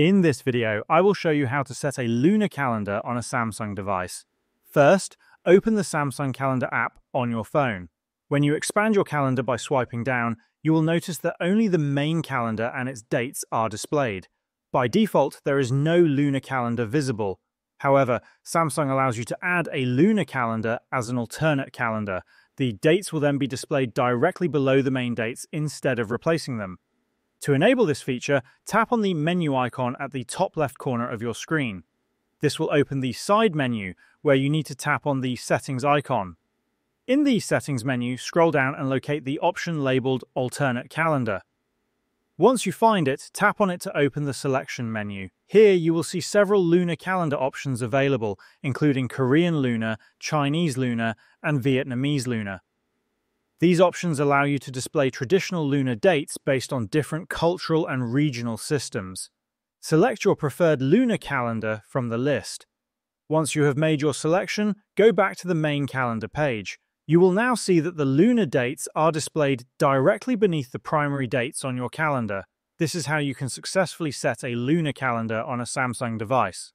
In this video, I will show you how to set a lunar calendar on a Samsung device. First, open the Samsung Calendar app on your phone. When you expand your calendar by swiping down, you will notice that only the main calendar and its dates are displayed. By default, there is no lunar calendar visible. However, Samsung allows you to add a lunar calendar as an alternate calendar. The dates will then be displayed directly below the main dates instead of replacing them. To enable this feature, tap on the menu icon at the top left corner of your screen. This will open the side menu, where you need to tap on the settings icon. In the settings menu, scroll down and locate the option labeled alternate calendar. Once you find it, tap on it to open the selection menu. Here you will see several lunar calendar options available, including Korean lunar, Chinese lunar, and Vietnamese lunar. These options allow you to display traditional lunar dates based on different cultural and regional systems. Select your preferred lunar calendar from the list. Once you have made your selection, go back to the main calendar page. You will now see that the lunar dates are displayed directly beneath the primary dates on your calendar. This is how you can successfully set a lunar calendar on a Samsung device.